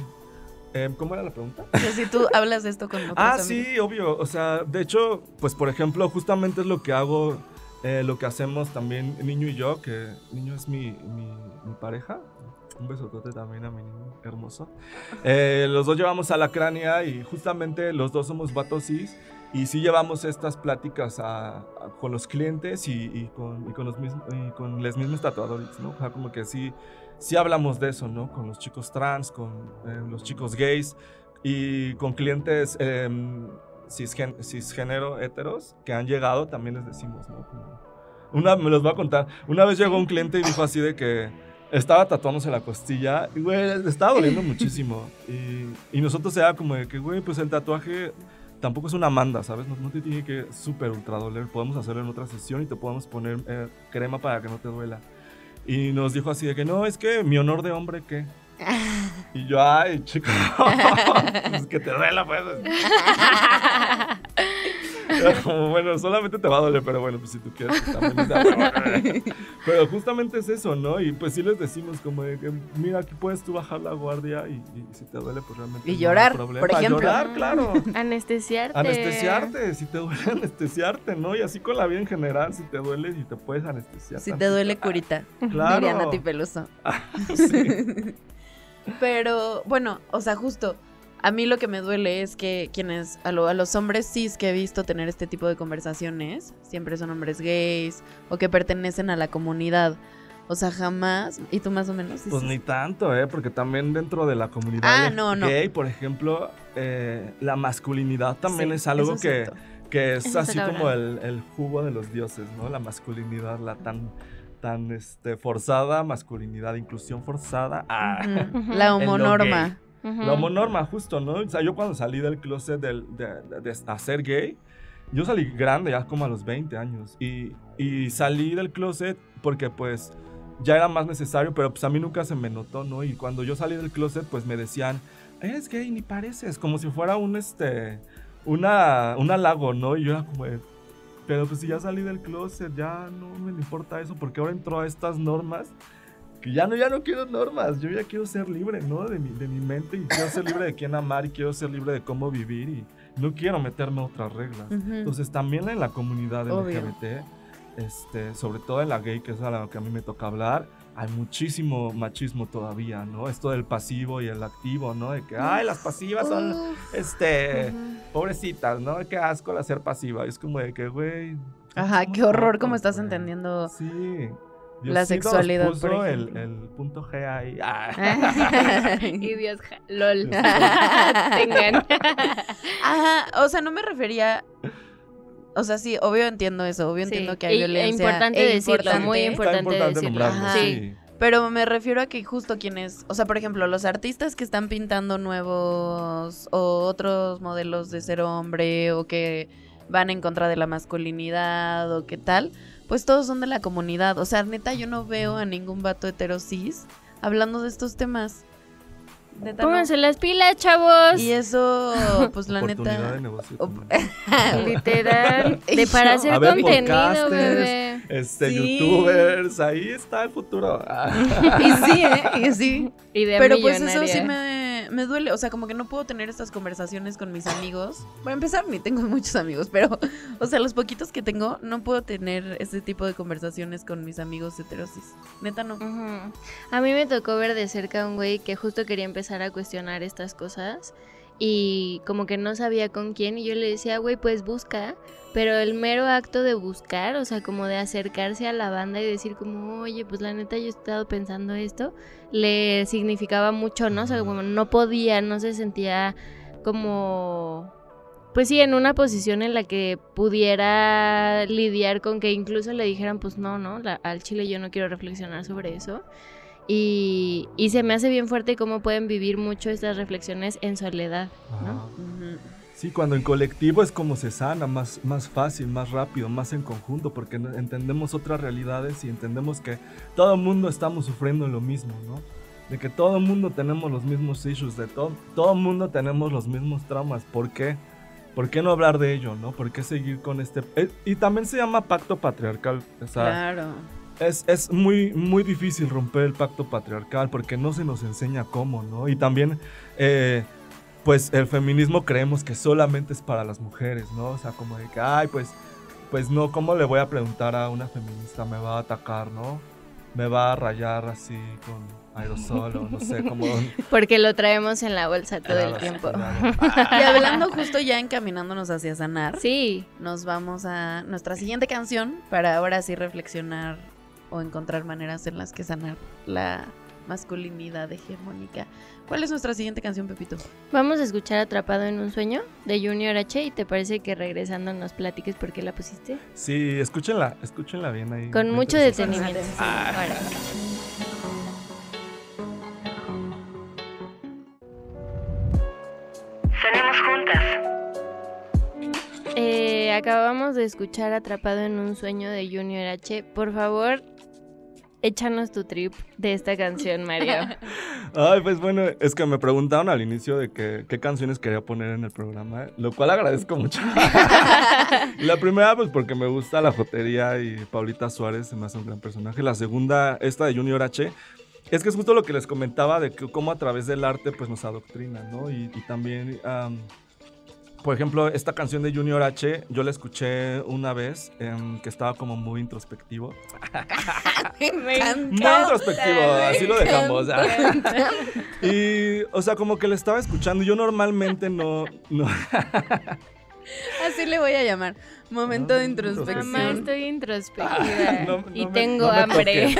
Em, ¿Cómo era la pregunta? O sea, si tú (laughs) hablas de esto con otros Ah, amigos. sí, obvio. O sea, de hecho, pues por ejemplo, justamente es lo que hago, eh, lo que hacemos también Niño y yo, que Niño es mi, mi, mi pareja. Un besotote también a mi niño hermoso. Eh, los dos llevamos a la cránea y justamente los dos somos vatos cis. Y sí llevamos estas pláticas a- a- con los clientes y, y con, y con los mismos, y con los mismos tatuadores, ¿no? O sea, como que sí, sí hablamos de eso, ¿no? Con los chicos trans, con eh, los chicos gays y con clientes em, cisgen- cisgénero heteros que han llegado, también les decimos, ¿no? Una, me los voy a contar. Una vez llegó un cliente y dijo así de que estaba tatuándose la costilla y, güey, le estaba doliendo muchísimo. Y, y nosotros era como de que, güey, pues el tatuaje tampoco es una manda, ¿sabes? No, no te tiene que súper ultra doler. Podemos hacerlo en otra sesión y te podemos poner eh, crema para que no te duela. Y nos dijo así de que, no, es que mi honor de hombre, ¿qué? (laughs) Y yo, ay, chico, (laughs) pues que te duela, pues. Era (laughs) como, bueno, solamente te va a doler, pero bueno, pues si tú quieres, pues, también Pero justamente es eso, ¿no? Y pues sí les decimos como de que, mira, aquí puedes tú bajar la guardia y, y si te duele, pues realmente Y no hay llorar, problema. por ejemplo. Llorar, claro. Anestesiarte. Anestesiarte, si te duele anestesiarte, ¿no? Y así con la vida en general, si te duele y te puedes anestesiar. Si te duele curita, Claro. diría Nati Peluso. Sí. Pero bueno, o sea, justo a mí lo que me duele es que quienes, a, lo- a los hombres cis que he visto tener este tipo de conversaciones, siempre son hombres gays o que pertenecen a la comunidad. O sea, jamás, y tú más o menos Pues ni tanto, ¿eh? Porque también dentro de la comunidad Ah, no, no. gay, por ejemplo, eh, la masculinidad también Sí, es algo eso es que, que es Eso así como el, el jugo de los dioses, ¿no? La masculinidad, la tan, tan este, forzada masculinidad, inclusión forzada. Ah. (laughs) La homonorma. La homonorma, justo, ¿no? O sea, yo cuando salí del closet del- de, de- de- a ser gay, yo salí grande, ya como a los 20 años. Y, y salí del closet porque pues ya era más necesario, pero pues a mí nunca se me notó, ¿no? Y cuando yo salí del closet, pues me decían, eres gay, ni pareces, como si fuera un, este, una, un halago, ¿no? Y yo era como, pero pues si ya salí del closet, ya no me importa eso, porque ahora entró a estas normas que ya no, ya no quiero normas, yo ya quiero ser libre, ¿no? De mi, de mi mente y quiero ser libre de quién amar y quiero ser libre de cómo vivir y no quiero meterme a otras reglas. Ujú. Entonces también en la comunidad Obvio. LGBT, este, sobre todo en la gay, que es a la que a mí me toca hablar, hay muchísimo machismo todavía, ¿no? Esto del pasivo y el activo, ¿no? De que, ay, las pasivas son, este, pobrecitas, ¿no? Qué asco la ser pasiva. Es como de que, güey... Ajá, qué horror como estás entendiendo Sí. La sexualidad, puso por el, ejemplo. el punto G ahí. Ah. (laughs) y Dios, lol. (laughs) Tengan. Ajá, o sea, no me refería. O sea, sí, obvio entiendo eso, obvio Sí, entiendo que hay y- e violencia. importante e decirlo, muy Está importante importante decirlo. nombrarlo, Ajá. sí. Pero me refiero a que justo quienes, o sea, por ejemplo, los artistas que están pintando nuevos o otros modelos de ser hombre o que van en contra de la masculinidad o qué tal, pues todos son de la comunidad. O sea, neta, yo no veo a ningún vato heterosis hablando de estos temas. Neta, no. Pónganse las pilas, chavos. Y eso, pues la neta. de negocio. (laughs) Literal. (laughs) De para hacer ver, contenido, podcasters. bebé. Este, Sí. youtubers, ahí está el futuro. (laughs) Y sí, ¿eh? Y sí. Idea Pero pues eso sí me, me duele. O sea, como que no puedo tener estas conversaciones con mis amigos. Para empezar, ni tengo muchos amigos, pero, o sea, los poquitos que tengo, no puedo tener este tipo de conversaciones con mis amigos heterosis. Neta, no. A mí me tocó ver de cerca a un güey que justo quería empezar a cuestionar estas cosas y como que no sabía con quién y yo le decía, güey, pues busca, pero el mero acto de buscar, o sea, como de acercarse a la banda y decir como, oye, pues la neta yo he estado pensando esto, le significaba mucho, ¿no? O sea, como no podía, no se sentía como... Pues sí, en una posición en la que pudiera lidiar con que incluso le dijeran, pues no, no, la- al chile yo no quiero reflexionar sobre eso. Y, y se me hace bien fuerte cómo pueden vivir mucho estas reflexiones en soledad, ¿no? Ujú. Sí, cuando en colectivo es como se sana, más, más fácil, más rápido, más en conjunto, porque entendemos otras realidades y entendemos que todo el mundo estamos sufriendo lo mismo, ¿no? De que todo el mundo tenemos los mismos issues, de todo, todo el mundo tenemos los mismos traumas. ¿Por qué? ¿Por qué no hablar de ello, no? ¿Por qué seguir con este...? eh, y también se llama pacto patriarcal, o sea, Claro. es, es muy, muy difícil romper el pacto patriarcal porque no se nos enseña cómo, ¿no? Y también, eh, pues el feminismo creemos que solamente es para las mujeres, ¿no? O sea, como de que, ay, pues, pues no, ¿cómo le voy a preguntar a una feminista? Me va a atacar, ¿no? Me va a rayar así con aerosol o no sé, como... (laughs) Porque lo traemos en la bolsa todo el tiempo. (laughs) Y hablando justo ya encaminándonos hacia sanar, Sí, nos vamos a nuestra siguiente canción para ahora sí reflexionar o encontrar maneras en las que sanar la masculinidad hegemónica. ¿Cuál es nuestra siguiente canción, Pepito? vamos a escuchar Atrapado en un sueño de Junior H y te parece que regresando nos platiques por qué la pusiste. Sí, escúchenla, escúchenla bien ahí. Con mucho detenimiento. Ah. Ahora. Eh, acabamos de escuchar Atrapado en un sueño de Junior H. Por favor, échanos tu trip de esta canción, Mario. (laughs) Ay, pues bueno, es que me preguntaron al inicio de que, qué canciones quería poner en el programa, lo cual agradezco mucho. (laughs) La primera, pues porque me gusta la jotería y Paulita Suárez se me hace un gran personaje. La segunda, esta de Junior H, es que es justo lo que les comentaba de que cómo a través del arte pues nos adoctrina, ¿no? Y, y también, am, por ejemplo, esta canción de Junior H, yo la escuché una vez em, que estaba como muy introspectivo. (laughs) Muy introspectivo, así lo dejamos. (laughs) Y, o sea, como que le estaba escuchando. Yo normalmente no. no (laughs) Así le voy a llamar. Momento No, de introspección. Mamá, estoy introspectiva Ah, No, y me- tengo no me hambre.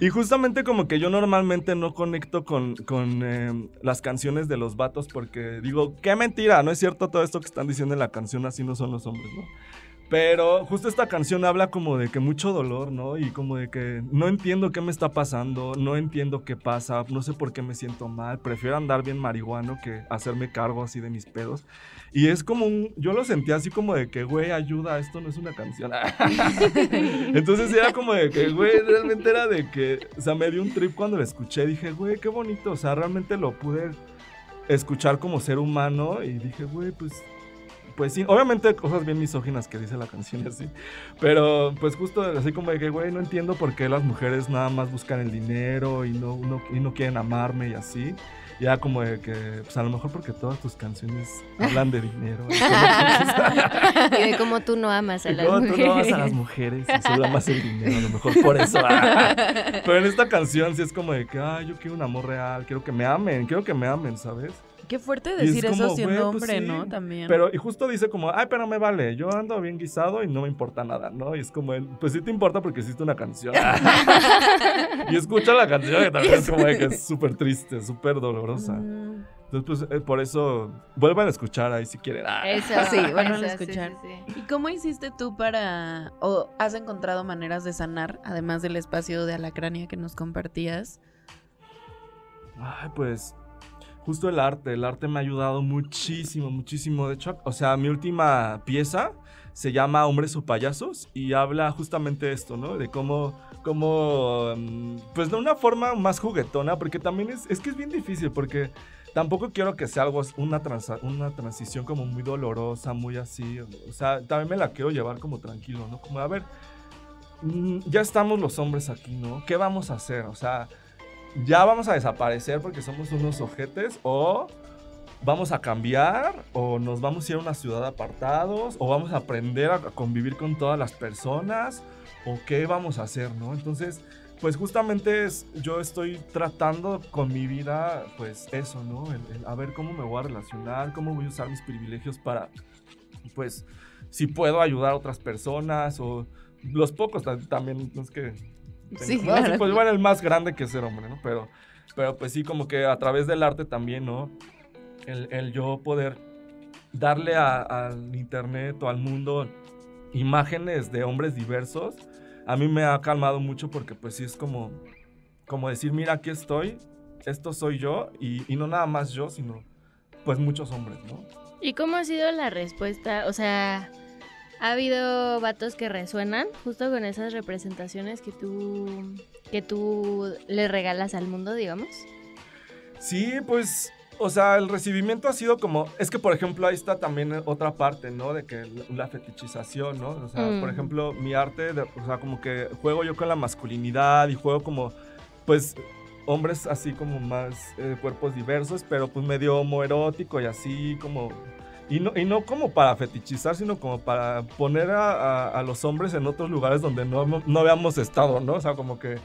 Y justamente como que yo normalmente no conecto con, con eh, las canciones de los vatos porque digo, qué mentira, no es cierto todo esto que están diciendo en la canción, así no son los hombres, ¿no? Pero justo esta canción habla como de que mucho dolor, ¿no? Y como de que no entiendo qué me está pasando, no entiendo qué pasa, no sé por qué me siento mal, prefiero andar bien marihuano que hacerme cargo así de mis pedos. Y es como un, yo lo sentía así como de que, güey, ayuda, esto no es una canción. (laughs) Entonces era como de que, güey, realmente era de que, o sea, me dio un trip cuando lo escuché, dije, güey, qué bonito, o sea, realmente lo pude escuchar como ser humano y dije, güey, pues pues sí, obviamente cosas bien misóginas que dice la canción así, pero pues justo así como de que, güey, no entiendo por qué las mujeres nada más buscan el dinero y no, no- y no quieren amarme y así. Ya como de que, pues a lo mejor porque todas tus canciones hablan de dinero. Y (laughs) de cómo tú no amas a y las mujeres. tú no amas a las mujeres y solo amas el dinero, a lo mejor por eso. ah. Pero en esta canción sí es como de que, ay, yo quiero un amor real, quiero que me amen, quiero que me amen, ¿sabes? Qué fuerte es decir eso como, siendo pues hombre, sí. ¿no? También. Pero, y justo dice como, ay, pero me vale, yo ando bien guisado y no me importa nada, ¿no? Y es como, el, pues sí te importa porque hiciste una canción. (laughs) y escucha la canción que también es como de que es (laughs) súper triste, súper dolorosa. Mm, Entonces, pues, eh, por eso, vuelvan a escuchar ahí si quieren. Ah, Eso, Sí, bueno, eso, a sí, escuchar. sí, sí. ¿Y cómo hiciste tú para, o has encontrado maneras de sanar, además del espacio de alacrania que nos compartías? Ay, pues justo el arte, el arte me ha ayudado muchísimo, muchísimo. De hecho, o sea, mi última pieza se llama Hombres o Payasos y habla justamente esto, ¿no? De cómo, cómo, mm, pues de una forma más juguetona, porque también es, es que es bien difícil, porque tampoco quiero que sea algo, una, una transición como muy dolorosa, muy así. O sea, también me la quiero llevar como tranquilo, ¿no? Como, a ver, mm, ya estamos los hombres aquí, ¿no? ¿Qué vamos a hacer? O sea, ya vamos a desaparecer porque somos unos ojetes o vamos a cambiar o nos vamos a ir a una ciudad apartados o vamos a aprender a convivir con todas las personas o qué vamos a hacer, ¿no? Entonces, pues justamente es, yo estoy tratando con mi vida, pues eso, ¿no? A ver cómo me voy a relacionar, cómo voy a usar mis privilegios para, pues, si puedo ayudar a otras personas o los pocos ta- también, no es que Sí, claro. pues bueno, el más grande que ser hombre, ¿no? Pero, pero pues sí, como que a través del arte también, ¿no? El, el yo poder darle a- al internet o al mundo imágenes de hombres diversos, a mí me ha calmado mucho porque pues sí es como, como decir, mira, aquí estoy, esto soy yo y, y no nada más yo, sino pues muchos hombres, ¿no? ¿Y cómo ha sido la respuesta? O sea, ¿ha habido vatos que resuenan justo con esas representaciones que tú, que tú le regalas al mundo, digamos? Sí, pues, o sea, el recibimiento ha sido como, es que por ejemplo ahí está también otra parte, ¿no? De que la, fetichización, ¿no? O sea, Mm. por ejemplo, mi arte, de- o sea, como que juego yo con la masculinidad y juego como, pues, hombres así como más eh, cuerpos diversos, pero pues medio homoerótico y así como... Y no, y no como para fetichizar, sino como para poner a, a- a los hombres en otros lugares donde no, no habíamos estado, ¿no? O sea, como que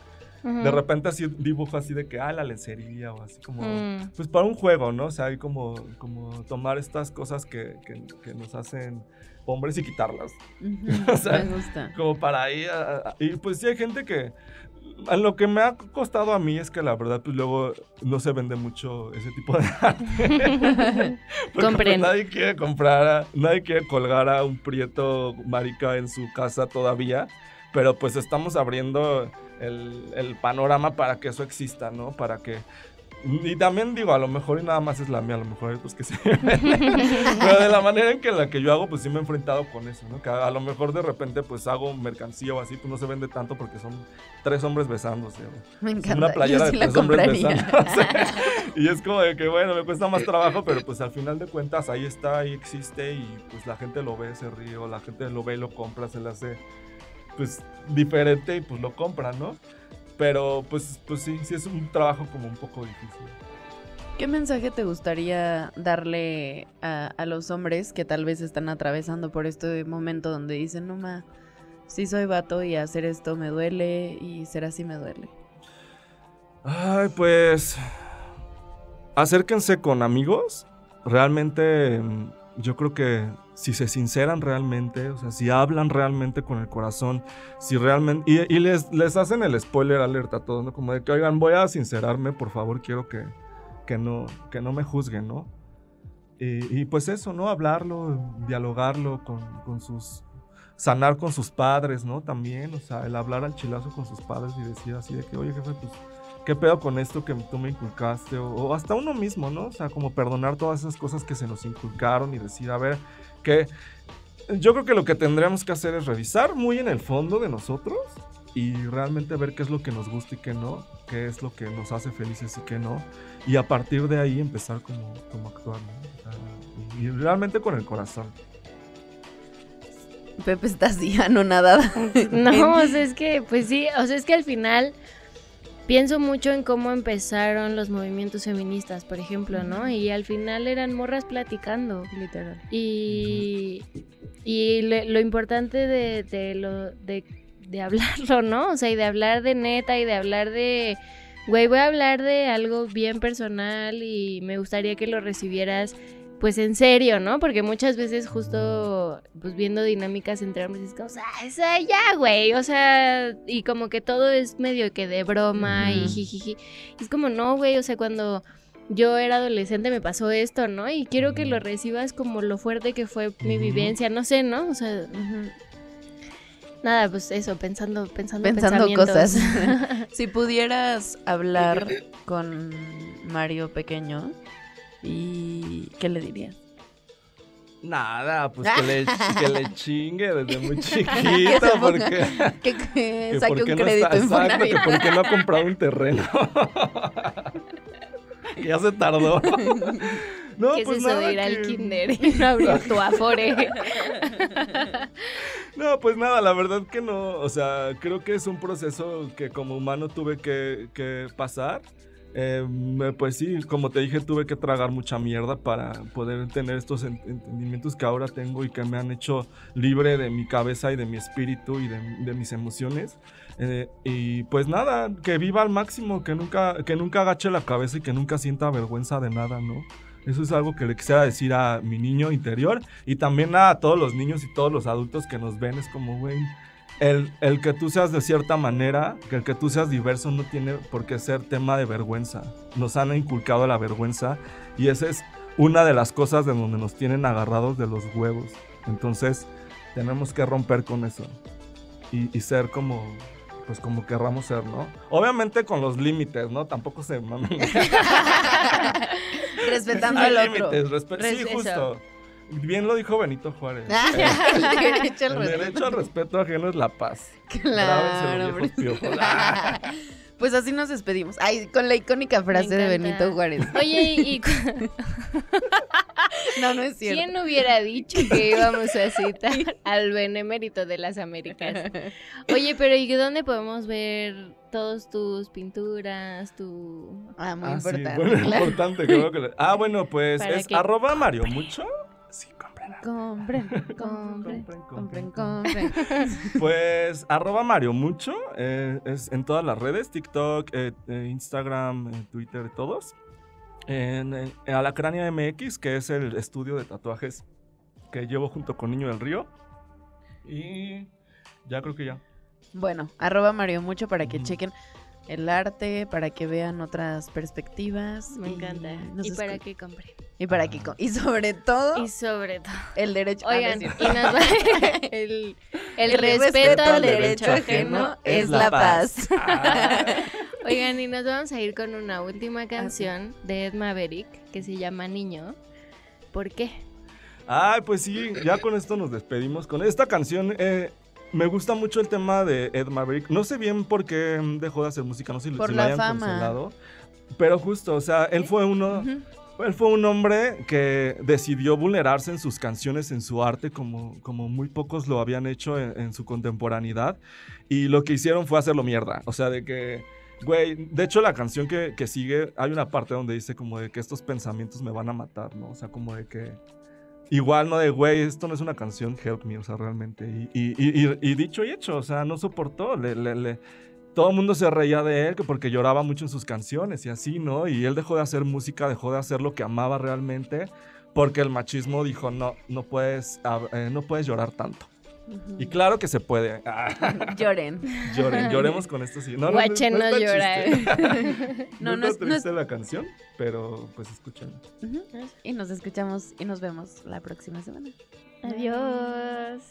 de repente así dibujo así de que, ah, la lencería o así como... Mm. Pues para un juego, ¿no? O sea, hay como, como tomar estas cosas que, que- que nos hacen hombres y quitarlas. Ujú, (laughs) O sea, me gusta. Como para ahí. y pues sí hay gente que. A Lo que me ha costado a mí es que la verdad, pues luego no se vende mucho ese tipo de arte. (laughs) Porque pues, nadie quiere comprar, a- nadie quiere colgar a un prieto marica en su casa todavía. Pero pues estamos abriendo el, el panorama para que eso exista, ¿no? Para que y también digo, a lo mejor y nada más es la mía, a lo mejor hay otros que se (laughs) Pero de la manera en que la que yo hago, pues sí me he enfrentado con eso, ¿no? Que a, a lo mejor de repente pues hago mercancía o así, pues no se vende tanto porque son tres hombres besándose. ¿no? Me encanta. Una playera sí de tres hombres besándose. (laughs) y es como de que, bueno, me cuesta más trabajo, pero pues al final de cuentas ahí está, ahí existe y pues la gente lo ve, se ríe, o la gente lo ve y lo compra, se le hace pues diferente y pues lo compra, ¿no? Pero pues, pues sí, sí es un trabajo como un poco difícil. ¿Qué mensaje te gustaría darle a, a los hombres que tal vez están atravesando por este momento donde dicen, no ma, sí soy vato y hacer esto me duele y ser así me duele? Ay, pues. Acérquense con amigos. Realmente, yo creo que si se sinceran realmente, o sea, si hablan realmente con el corazón, si realmente. Y, les, les hacen el spoiler alerta a todos, ¿no? Como de que, oigan, voy a sincerarme, por favor, quiero que, que, no, que no me juzguen, ¿no? Y, pues eso, ¿no? Hablarlo, dialogarlo con, con sus. Sanar con sus padres, ¿no? También, o sea, el hablar al chilazo con sus padres y decir así de que, oye, jefe, pues ¿qué pedo con esto que tú me inculcaste? O hasta uno mismo, ¿no? O sea, como perdonar todas esas cosas que se nos inculcaron y decir, a ver, que yo creo que lo que tendríamos que hacer es revisar muy en el fondo de nosotros y realmente ver qué es lo que nos gusta y qué no, qué es lo que nos hace felices y qué no, y a partir de ahí empezar como, como actuar, ¿no? Y realmente con el corazón. Pepe está así anonadada. No, (laughs) o sea, es que, pues sí, o sea, es que al final pienso mucho en cómo empezaron los movimientos feministas, por ejemplo, ¿no? Y al final eran morras platicando. Literal. Y, y lo importante de, de lo, de, de hablarlo, ¿no? O sea, y de hablar de neta y de hablar de güey, voy a hablar de algo bien personal y me gustaría que lo recibieras pues en serio, ¿no? Porque muchas veces justo pues viendo dinámicas entre hombres es como, ah, esa ya, güey, o sea, y como que todo es medio que de broma y jijiji. Y es como, no, güey, o sea, cuando yo era adolescente me pasó esto, ¿no? Y quiero que lo recibas como lo fuerte que fue mi vivencia, no sé, ¿no? O sea, nada, pues eso, pensando, pensando, Pensando cosas. (laughs) si pudieras hablar con Mario pequeño, ¿y qué le dirías? Nada, pues que le, (laughs) que le chingue desde muy (laughs) chiquito, porque... Que, que que saque un no crédito está- en exacto, que por qué no ha comprado un terreno. (laughs) ya se tardó. no, ¿Qué pues es eso nada, de ir al kinder y no abrir tu afore? No, pues nada, la verdad que no. O sea, creo que es un proceso que como humano tuve que, que pasar. Eh, me- pues sí, como te dije, tuve que tragar mucha mierda para poder tener estos en- entendimientos que ahora tengo y que me han hecho libre de mi cabeza y de mi espíritu y de, de mis emociones. Eh, y pues nada, que viva al máximo, que nunca, que nunca agache la cabeza y que nunca sienta vergüenza de nada, ¿no? Eso es algo que le quisiera decir a mi niño interior y también a todos los niños y todos los adultos que nos ven. Es como, güey, el, el que tú seas de cierta manera, que el que tú seas diverso no tiene por qué ser tema de vergüenza. Nos han inculcado la vergüenza y esa es una de las cosas de donde nos tienen agarrados de los huevos. Entonces, tenemos que romper con eso y, y ser como... Pues como querramos ser, ¿no? Obviamente con los límites, ¿no? Tampoco se mamen. (laughs) Respetando al otro. límites, respe- sí, Respeto. justo. Bien lo dijo Benito Juárez. Ah, (laughs) Eh, el derecho al el respeto. derecho al respeto ajeno es la paz. Claro. (laughs) Ah. Pues así nos despedimos. Ay, con la icónica frase de. Benito Juárez. Oye, ¿y (laughs) No, no es cierto. quién hubiera dicho que íbamos a citar al benemérito de las Américas? Oye, pero ¿y dónde podemos ver todas tus pinturas, tu... Ah, muy Ah, sí, importante. bueno, claro. importante, creo que Ah, bueno, pues Para es que- arroba Mario Mucho. (laughs) Compren. Compren, compren, compren, compren. (laughs) Pues arroba Mario Mucho. eh, es en todas las redes, TikTok, eh, eh, Instagram, eh, Twitter, todos. En, en Alacrania MX, que es el estudio de tatuajes que llevo junto con Niño del Río. Y ya creo que ya. Bueno, arroba Mario Mucho para que chequen el arte, para que vean otras perspectivas. Me y encanta. Y para que compren. Y para que y sobre todo Y sobre todo... el derecho a Oigan, y nos va... (laughs) el, el, El respeto al al derecho ajeno es la paz. (laughs) Oigan, y nos vamos a ir con una última canción de Ed Maverick que se llama Niño. ¿Por qué? Ay, pues sí, ya con esto nos despedimos. Con esta canción, eh, me gusta mucho el tema de Ed Maverick. No sé bien por qué dejó de hacer música, no sé si Por si la lo hayan fama. cancelado. Pero justo, o sea, él fue uno. Él fue un hombre que decidió vulnerarse en sus canciones, en su arte, como, como muy pocos lo habían hecho en, en su contemporaneidad. Y lo que hicieron fue hacerlo mierda. O sea, de que, güey, de hecho la canción que, que sigue, hay una parte donde dice como de que estos pensamientos me van a matar, ¿no? O sea, como de que... Igual, ¿no? De, güey, esto no es una canción, help me, o sea, realmente. Y, y- y- dicho y hecho, o sea, no soportó. Le, le- todo el mundo se reía de él que porque lloraba mucho en sus canciones y así, ¿no? Y él dejó de hacer música, dejó de hacer lo que amaba realmente porque el machismo dijo, no, no puedes, eh, no puedes llorar tanto. Y claro que se puede. (laughs) Lloren. lloren, lloremos con esto sí. No, no, Guache, no está llorar. (laughs) No, no, no es- está no es- la canción, pero pues escúchenla. Ujú. Y nos escuchamos y nos vemos la próxima semana. Adiós.